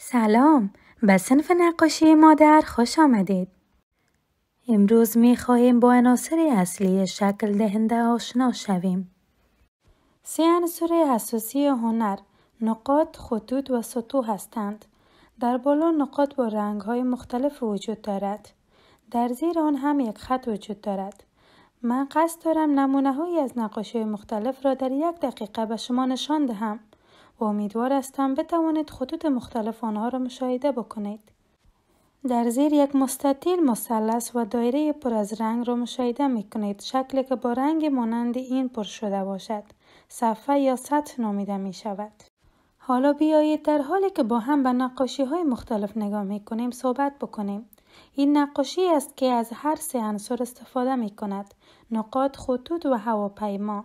سلام به صنف نقاشی مادر خوش آمدید. امروز می خواهیم با عناصر اصلی شکل دهنده آشنا شویم. سه عنصر اساسی هنر نقاط، خطوط و سطوح هستند. در بالا نقاط با رنگ های مختلف وجود دارد. در زیر آن هم یک خط وجود دارد. من قصد دارم نمونه هایی از نقاشی مختلف را در یک دقیقه به شما نشان دهم. و امیدوار هستم بتوانید خطوط مختلف آنها را مشاهده بکنید. در زیر یک مستطیل مثلث و دایره پر از رنگ را مشاهده می کنید شکلی که با رنگ مانند این پر شده باشد. صفحه یا سطح نامیده می شود حالا بیایید در حالی که با هم به نقاشی های مختلف نگاه می کنیم صحبت بکنیم. این نقاشی است که از هر سه عنصر استفاده می کند نقاط خطوط و هواپیما.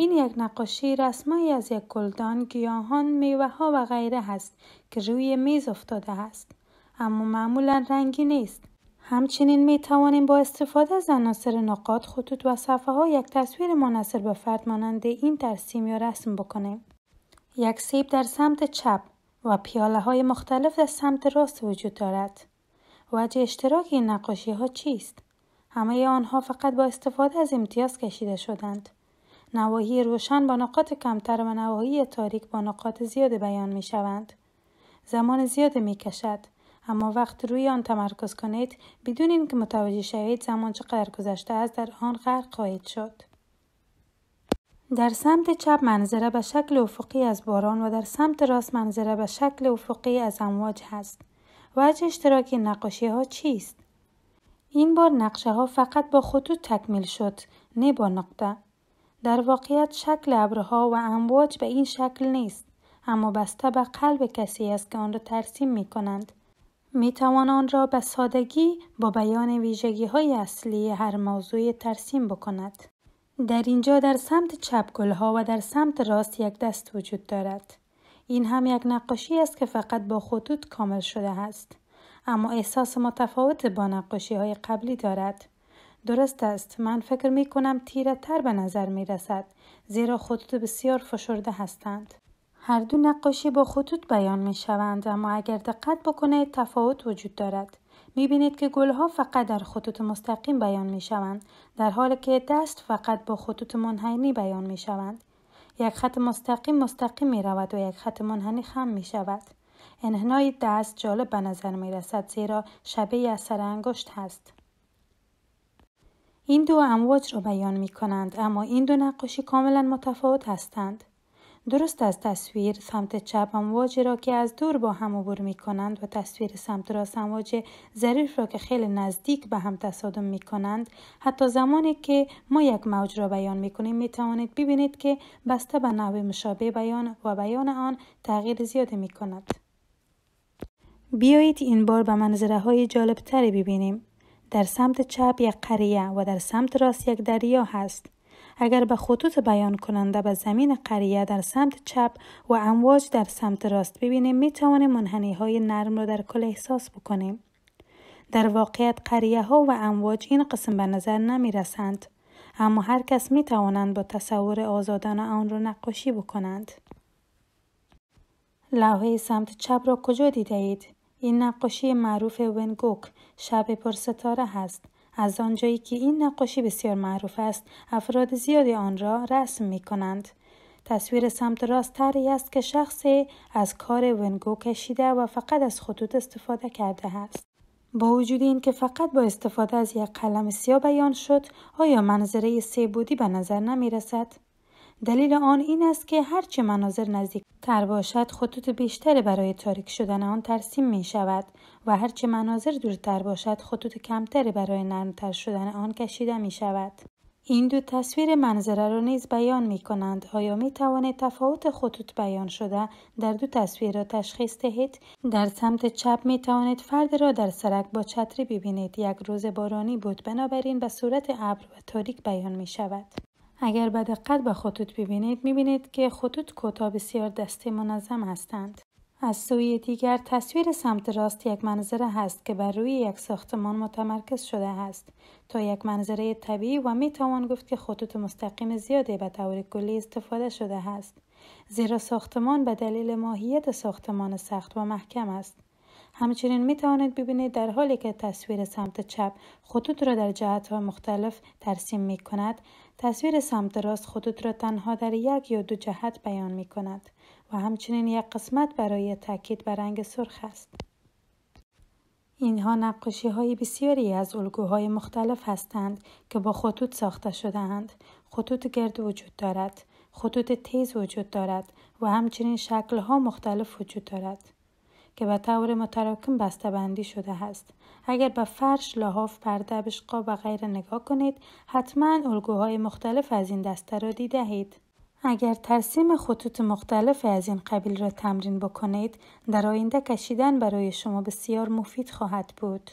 این یک نقاشی رسمایی از یک گلدان، گیاهان، میوه ها و غیره هست که روی میز افتاده است. اما معمولا رنگی نیست. همچنین می توانیم با استفاده از عناصر نقاط خطوط و صفحه ها یک تصویر مناسب به فرد مانند این ترسیم یا رسم بکنیم. یک سیب در سمت چپ و پیاله های مختلف در سمت راست وجود دارد. وجه اشتراک این نقاشی ها چیست؟ همه آنها فقط با استفاده از امتیاز کشیده شدند. نواحی روشن با نقاط کمتر و نواحی تاریک با نقاط زیاد بیان می شوند. زمان زیاد می کشد اما وقت روی آن تمرکز کنید بدون اینکه متوجه شوید زمان چقدر گذشته است در آن غرق خواهید شد. در سمت چپ منظره به شکل افقی از باران و در سمت راست منظره به شکل افقی از امواج هست. وجه اشتراکی نقاشی ها چیست؟ این بار نقشه ها فقط با خطوط تکمیل شد نه با نقطه. در واقعیت شکل ابرها و امواج به این شکل نیست اما بسته به قلب کسی است که آن را ترسیم می کنند. می توان آن را به سادگی با بیان ویژگی های اصلی هر موضوع ترسیم بکند. در اینجا در سمت چپ گلها و در سمت راست یک دست وجود دارد. این هم یک نقاشی است که فقط با خطوط کامل شده است. اما احساس متفاوت با نقاشی های قبلی دارد. درست است. من فکر می کنم تیره تر به نظر می رسد زیرا خطوط بسیار فشرده هستند. هر دو نقاشی با خطوط بیان می شوند اما اگر دقت بکنید تفاوت وجود دارد. می بینید که گلها فقط در خطوط مستقیم بیان می شوند در حالی که دست فقط با خطوط منحنی بیان می شوند یک خط مستقیم مستقیم می رود و یک خط منحنی خم می شود انحنای دست جالب به نظر می رسد زیرا شبیه اثر انگشت هست. این دو امواج را بیان می کنند اما این دو نقاشی کاملا متفاوت هستند. درست از تصویر سمت چپ امواجی را که از دور با هم عبور می کنند و تصویر سمت راست امواج ظریف را که خیلی نزدیک به هم تصادم می کنند حتی زمانی که ما یک موج را بیان می کنیم می توانید ببینید که بسته به نوع مشابه بیان و بیان آن تغییر زیادی می کند. بیایید این بار به منظره های جالب تری ببینیم. در سمت چپ یک قریه و در سمت راست یک دریا هست. اگر به خطوط بیان کننده به زمین قریه در سمت چپ و امواج در سمت راست ببینیم می توانیم منحنی های نرم را در کل احساس بکنیم. در واقعیت قریه ها و امواج این قسم به نظر نمی رسند. اما هر کس می توانند با تصور آزادانه آن را نقاشی بکنند. لوحه سمت چپ را کجا دیده؟ این نقاشی معروف ونگوک شب پرستاره هست. از آنجایی که این نقاشی بسیار معروف است افراد زیادی آن را رسم می کنند تصویر سمت راست تری است که شخصی از کار ونگو کشیده و فقط از خطوط استفاده کرده است. با وجود این که فقط با استفاده از یک قلم سیاه بیان شد آیا منظره سه بودی به نظر نمی رسد؟ دلیل آن این است که هرچه مناظر نزدیک تر باشد خطوط بیشتری برای تاریک شدن آن ترسیم می شود و هرچه مناظر دورتر باشد خطوط کمتری برای نرمتر شدن آن کشیده می شود. این دو تصویر منظره را نیز بیان می کنند. آیا می توانید تفاوت خطوط بیان شده در دو تصویر را تشخیص دهید؟ در سمت چپ می توانید فرد را در سرک با چتری ببینید. یک روز بارانی بود بنابراین به صورت ابر و تاریک بیان می شود. اگر به دقت به خطوط ببینید می‌بینید که خطوط کوتاه بسیار دسته منظم هستند. از سوی دیگر تصویر سمت راست یک منظره هست که بر روی یک ساختمان متمرکز شده است تا یک منظره طبیعی و می توان گفت که خطوط مستقیم زیادی به طور کلی استفاده شده است. زیرا ساختمان به دلیل ماهیت ساختمان سخت و محکم است. همچنین می توانید ببینید در حالی که تصویر سمت چپ خطوط را در جهت های مختلف ترسیم می کند تصویر سمت راست خطوط را تنها در یک یا دو جهت بیان می کند و همچنین یک قسمت برای تاکید بر رنگ سرخ است. اینها نقاشی های بسیاری از الگوهای مختلف هستند که با خطوط ساخته شده اند. خطوط گرد وجود دارد، خطوط تیز وجود دارد و همچنین شکل ها مختلف وجود دارد که به طور متراکم بسته بندی شده است. اگر به فرش، لحاف، پرده، بشقاب و غیره نگاه کنید، حتما الگوهای مختلف از این دسته را دیده اید. اگر ترسیم خطوط مختلف از این قبیل را تمرین بکنید در آینده کشیدن برای شما بسیار مفید خواهد بود.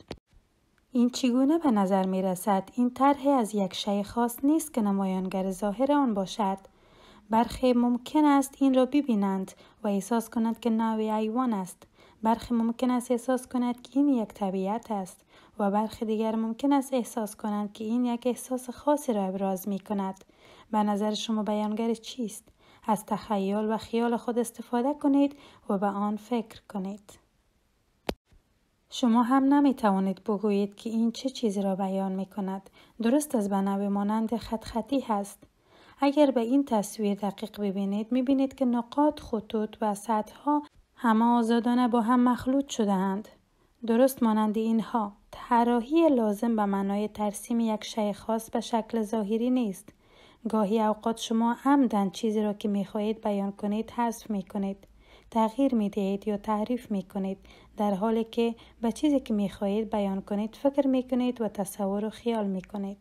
این چگونه به نظر می رسد؟ این طرح از یک شی خاص نیست که نمایانگر ظاهر آن باشد. برخی ممکن است این را ببینند و احساس کنند که نوی ایوان است. برخی ممکن است احساس کند که این یک طبیعت است و برخی دیگر ممکن است احساس کنند که این یک احساس خاصی را ابراز می کند. به نظر شما بیانگر چیست؟ از تخیل و خیال خود استفاده کنید و به آن فکر کنید. شما هم نمی توانید بگویید که این چه چیزی را بیان می کند. درست از به مانند خط خطی هست. اگر به این تصویر دقیق ببینید می بینید که نقاط خطوط و سطح همه آزادانه با هم مخلوط شده اند. درست مانند اینها طراحی لازم به معنای ترسیم یک شی خاص به شکل ظاهری نیست. گاهی اوقات شما عمدن چیزی را که می‌خواهید بیان کنید حذف می کنید. تغییر می دهید یا تعریف می کنید در حالی که به چیزی که می خواهید بیان کنید فکر می کنید و تصور و خیال می کنید.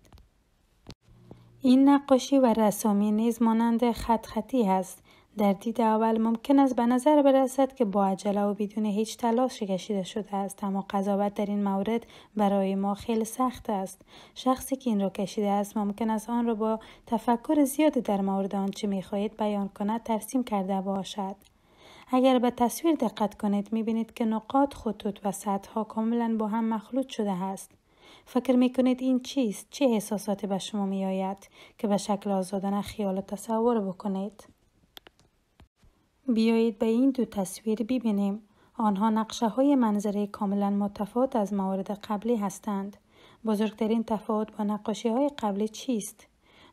این نقاشی و رسامی نیز مانند خط خطی است در دید اول ممکن است به نظر برسد که با عجله و بدون هیچ تلاش کشیده شده است اما قضاوت در این مورد برای ما خیلی سخت است شخصی که این را کشیده است ممکن است آن را با تفکر زیادی در مورد آنچه می‌خواهید بیان کند ترسیم کرده باشد اگر به تصویر دقت کنید می‌بینید که نقاط خطوط و سطح کاملا با هم مخلوط شده است فکر می کنید این چیست؟ چه احساساتی به شما می آید که به شکل آزادانه خیال و تصور بکنید؟ بیایید به این دو تصویر ببینیم. آنها نقشه های منظره کاملا متفاوت از موارد قبلی هستند. بزرگترین تفاوت با نقاشی های قبلی چیست؟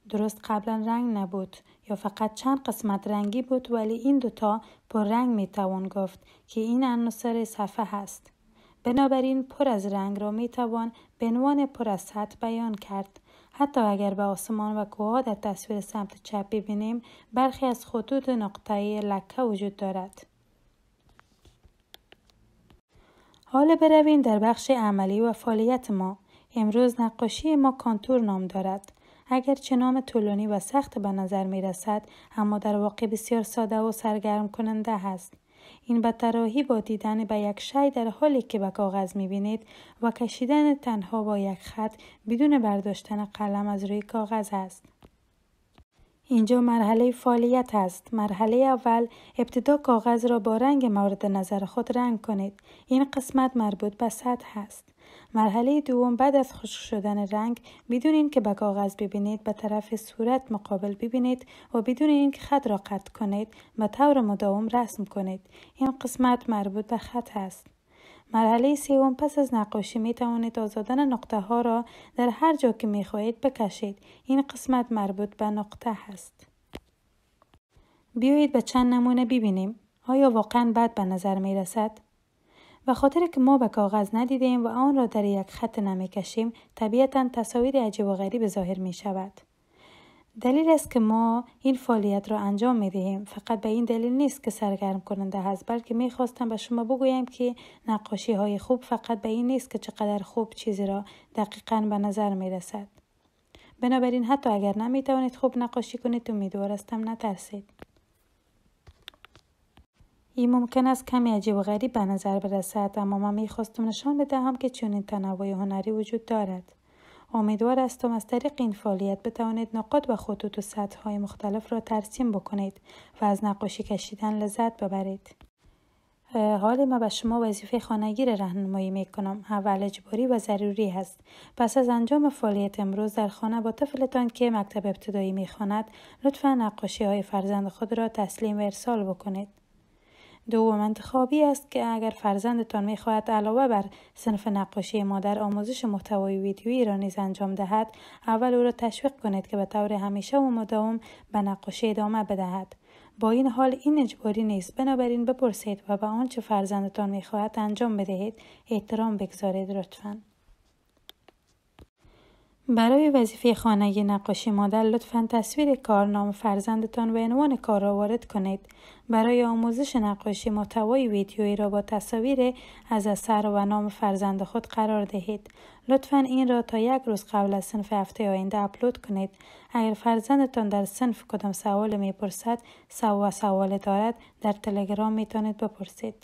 درست قبلا رنگ نبود یا فقط چند قسمت رنگی بود ولی این دوتا پر رنگ می توان گفت که این عناصر صفحه هست. بنابراین پر از رنگ را می توان به عنوان پر از سطح بیان کرد. حتی اگر به آسمان و کوها در تصویر سمت چپ ببینیم برخی از خطوط نقطه‌ای لکه وجود دارد. حالا برویم در بخش عملی و فعالیت ما. امروز نقاشی ما کانتور نام دارد. اگر چه نام طولانی و سخت به نظر می رسد اما در واقع بسیار ساده و سرگرم کننده است. این به طراحی با دیدن به یک شی در حالی که به کاغذ می‌بینید و کشیدن تنها با یک خط بدون برداشتن قلم از روی کاغذ است. اینجا مرحله فعالیت است. مرحله اول ابتدا کاغذ را با رنگ مورد نظر خود رنگ کنید. این قسمت مربوط به سطح است. مرحله دوم بعد از خشک شدن رنگ بدون اینکه به کاغذ ببینید به طرف صورت مقابل ببینید و بدون اینکه خط را قطع کنید به طور مداوم رسم کنید. این قسمت مربوط به خط است. مرحله سوم پس از نقاشی می توانید آزادن نقطه ها را در هر جا که می خواهید بکشید. این قسمت مربوط به نقطه است بیایید به چند نمونه ببینیم. آیا واقعا بد به نظر می رسد؟ و خاطر که ما به کاغذ ندیدیم و آن را در یک خط نمی کشیم طبیعتا تصاویر عجیب و غریب ظاهر می شود. دلیل است که ما این فعالیت را انجام می دهیم فقط به این دلیل نیست که سرگرم کننده هست بلکه می خواستم به شما بگویم که نقاشی های خوب فقط به این نیست که چقدر خوب چیزی را دقیقا به نظر می رسد. بنابراین حتی اگر نمی توانید خوب نقاشی کنید امیدوار هستم نترسید. این ممکن است کمی عجیب و غریب به نظر برسد اما من می‌خواستم نشان بدهم که چنین تنوع هنری وجود دارد امیدوار هستم از طریق این فعالیت بتوانید نقاط و خطوط و سطح های مختلف را ترسیم بکنید و از نقاشی کشیدن لذت ببرید حال ما به شما وظیفه خانگی را رهنمایی می کنم. اول اجباری و ضروری است. پس از انجام فعالیت امروز در خانه با طفلتان که مکتب ابتدایی می خواند لطفا نقاشی های فرزند خود را تسلیم و ارسال بکنید. دوم انتخابی است که اگر فرزندتان می خواهد علاوه بر صنف نقاشی مادر آموزش محتوای ویدیویی را نیز انجام دهد اول او را تشویق کنید که به طور همیشه و مداوم به نقاشی ادامه بدهد. با این حال این اجباری نیست. بنابراین بپرسید و به آنچه فرزندتان می‌خواهد انجام بدهید احترام بگذارید لطفا. برای وظیفه خانگی نقاشی مادر لطفا تصویر کارنامه فرزندتان و عنوان کار را وارد کنید. برای آموزش نقاشی محتوای ویدیویی را با تصاویر از اثر و نام فرزند خود قرار دهید. لطفا این را تا یک روز قبل از صنف هفته آینده اپلود کنید. اگر فرزندتان در صنف کدام سوال می‌پرسد و سوال دارد در تلگرام می‌تونید بپرسید.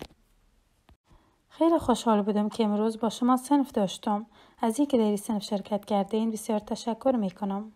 خیلی خوشحال بودم که امروز با شما صنف داشتم. از اینکه در این شرکت کرده بسیار تشکر می کنم.